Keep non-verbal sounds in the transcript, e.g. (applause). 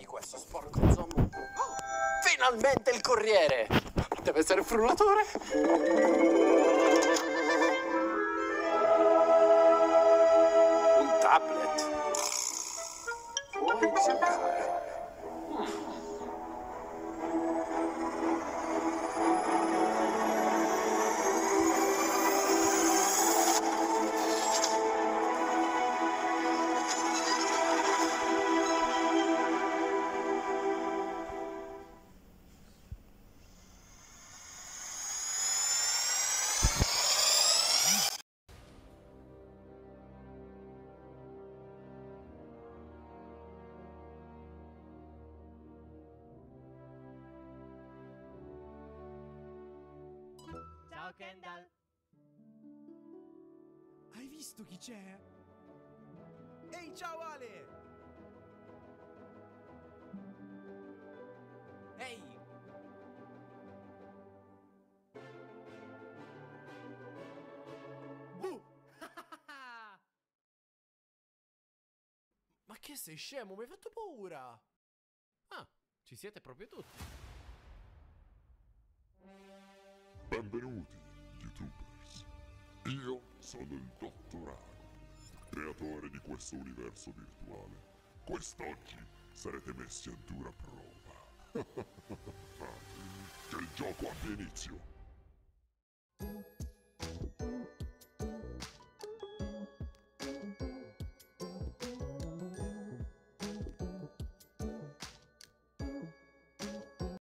di questo sporco zombo. Oh, finalmente il corriere! Deve essere un frullatore? Un tablet? Vuoi giocare? Ciao Kendall. Hai visto chi c'è? Ehi, ciao Ale! Ehi! Uh! (laughs) Ma che sei scemo? Mi hai fatto paura! Ah, ci siete proprio tutti. Benvenuti. Io sono il Dottor Aaron, creatore di questo universo virtuale. Quest'oggi sarete messi a dura prova. (laughs) che il gioco abbia inizio.